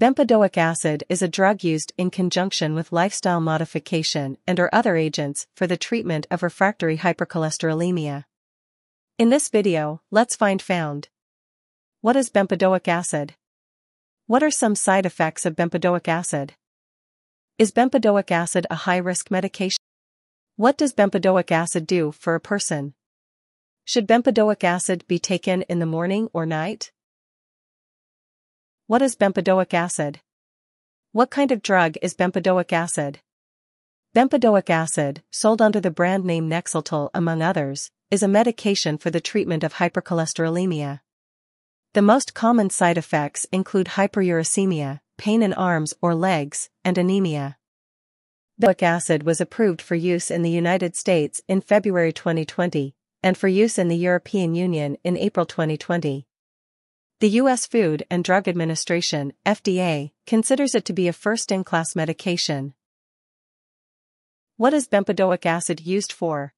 Bempedoic acid is a drug used in conjunction with lifestyle modification and or other agents for the treatment of refractory hypercholesterolemia. In this video, let's find found. What is bempedoic acid? What are some side effects of bempedoic acid? Is bempedoic acid a high-risk medication? What does bempedoic acid do for a person? Should bempedoic acid be taken in the morning or night? What is bempedoic acid? What kind of drug is bempedoic acid? Bempedoic acid, sold under the brand name Nexletol among others, is a medication for the treatment of hypercholesterolemia. The most common side effects include hyperuricemia, pain in arms or legs, and anemia. Bempedoic acid was approved for use in the United States in February 2020, and for use in the European Union in April 2020. The U.S. Food and Drug Administration, FDA, considers it to be a first-in-class medication. What is bempedoic acid used for?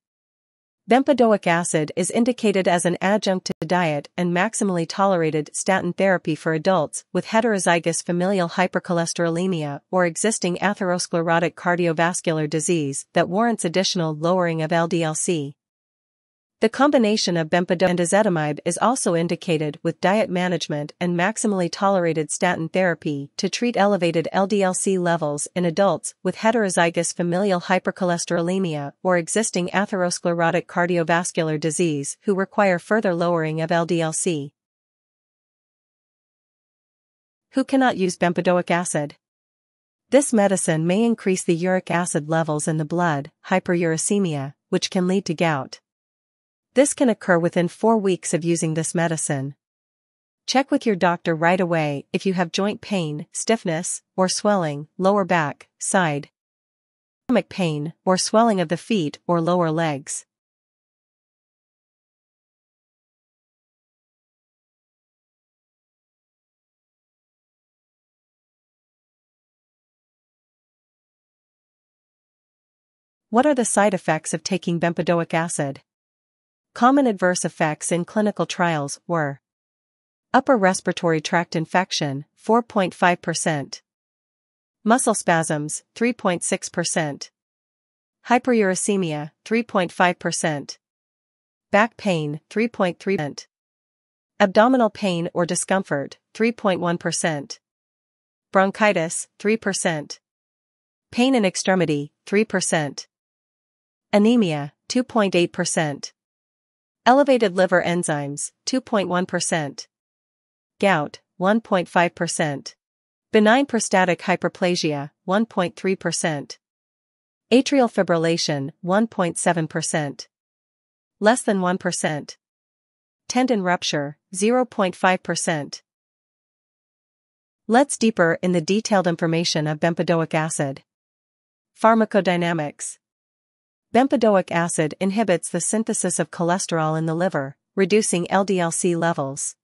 Bempedoic acid is indicated as an adjunct to diet and maximally tolerated statin therapy for adults with heterozygous familial hypercholesterolemia or existing atherosclerotic cardiovascular disease that warrants additional lowering of LDL-C. The combination of bempedoic and ezetimibe is also indicated with diet management and maximally tolerated statin therapy to treat elevated LDL-C levels in adults with heterozygous familial hypercholesterolemia or existing atherosclerotic cardiovascular disease who require further lowering of LDL-C. Who cannot use bempedoic acid? This medicine may increase the uric acid levels in the blood, hyperuricemia, which can lead to gout. This can occur within four weeks of using this medicine. Check with your doctor right away if you have joint pain, stiffness, or swelling, lower back, side, stomach pain, or swelling of the feet or lower legs. What are the side effects of taking bempedoic acid? Common adverse effects in clinical trials were Upper respiratory tract infection, 4.5%. Muscle spasms, 3.6%. Hyperuricemia, 3.5%. Back pain, 3.3%. Abdominal pain or discomfort, 3.1%. Bronchitis, 3%. Pain in extremity, 3%. Anemia, 2.8%. Elevated liver enzymes, 2.1%. Gout, 1.5%. Benign prostatic hyperplasia, 1.3%. Atrial fibrillation, 1.7%. Less than 1%. Tendon rupture, 0.5%. Let's deeper in the detailed information of bempedoic acid. Pharmacodynamics Bempedoic acid inhibits the synthesis of cholesterol in the liver, reducing LDL-C levels.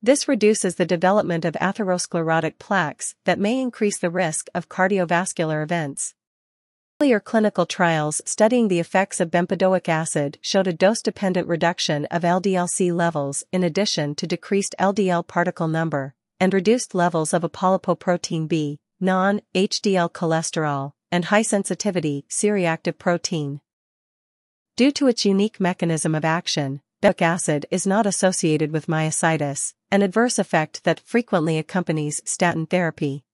This reduces the development of atherosclerotic plaques that may increase the risk of cardiovascular events. Earlier clinical trials studying the effects of bempedoic acid showed a dose-dependent reduction of LDL-C levels in addition to decreased LDL particle number and reduced levels of apolipoprotein B, non-HDL cholesterol, and high-sensitivity C-reactive protein. Due to its unique mechanism of action, bempedoic acid is not associated with myositis, an adverse effect that frequently accompanies statin therapy.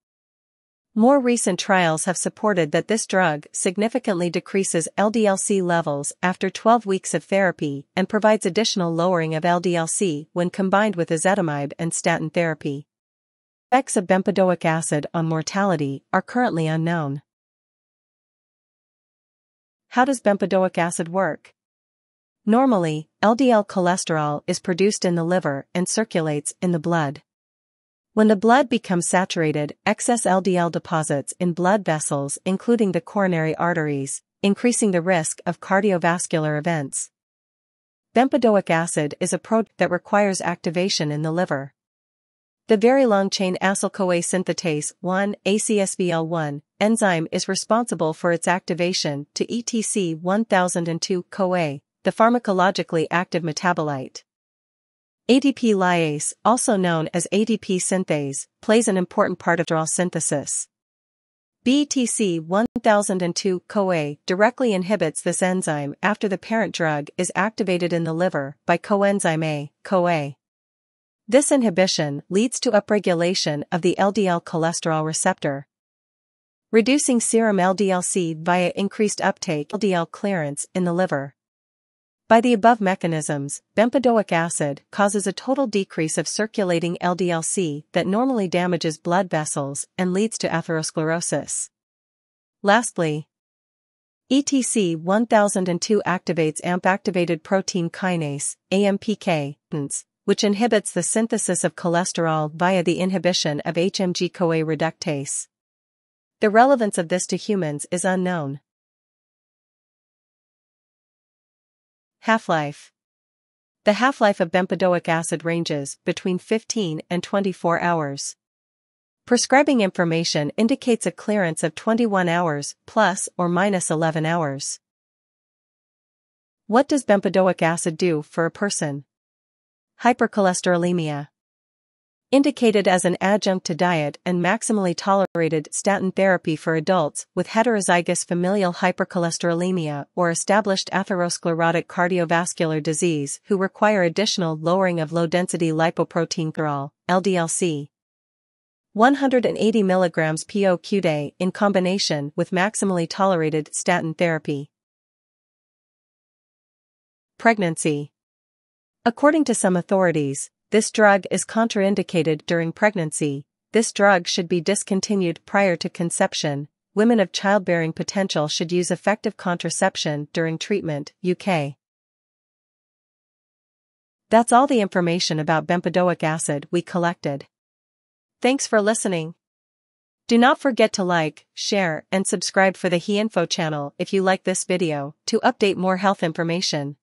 More recent trials have supported that this drug significantly decreases LDL-C levels after 12 weeks of therapy and provides additional lowering of LDL-C when combined with ezetimibe and statin therapy. Effects of bempedoic acid on mortality are currently unknown. How does bempedoic acid work? Normally, LDL cholesterol is produced in the liver and circulates in the blood. When the blood becomes saturated, excess LDL deposits in blood vessels including the coronary arteries, increasing the risk of cardiovascular events. Bempedoic acid is a protein that requires activation in the liver. The very long-chain acyl-CoA synthetase 1 ACSVL1 enzyme is responsible for its activation to ETC 1002 CoA, the pharmacologically active metabolite. ATP lyase, also known as ATP synthase, plays an important part of drawl synthesis. ETC 1002 CoA directly inhibits this enzyme after the parent drug is activated in the liver by coenzyme A, CoA. This inhibition leads to upregulation of the LDL cholesterol receptor, reducing serum LDLC via increased uptake LDL clearance in the liver. By the above mechanisms, bempedoic acid causes a total decrease of circulating LDLC that normally damages blood vessels and leads to atherosclerosis. Lastly, ETC 1002 activates AMP-activated protein kinase, AMPK, which inhibits the synthesis of cholesterol via the inhibition of HMG-CoA reductase. The relevance of this to humans is unknown. Half-life The half-life of bempedoic acid ranges between 15 and 24 hours. Prescribing information indicates a clearance of 21 hours plus or minus 11 hours. What does bempedoic acid do for a person? Hypercholesterolemia indicated as an adjunct to diet and maximally tolerated statin therapy for adults with heterozygous familial hypercholesterolemia or established atherosclerotic cardiovascular disease who require additional lowering of low-density lipoprotein cholesterol, LDLC. 180 mg POQ day in combination with maximally tolerated statin therapy. Pregnancy According to some authorities, this drug is contraindicated during pregnancy, this drug should be discontinued prior to conception, women of childbearing potential should use effective contraception during treatment, UK. That's all the information about bempedoic acid we collected. Thanks for listening. Do not forget to like, share, and subscribe for the HeInfo channel if you like this video to update more health information.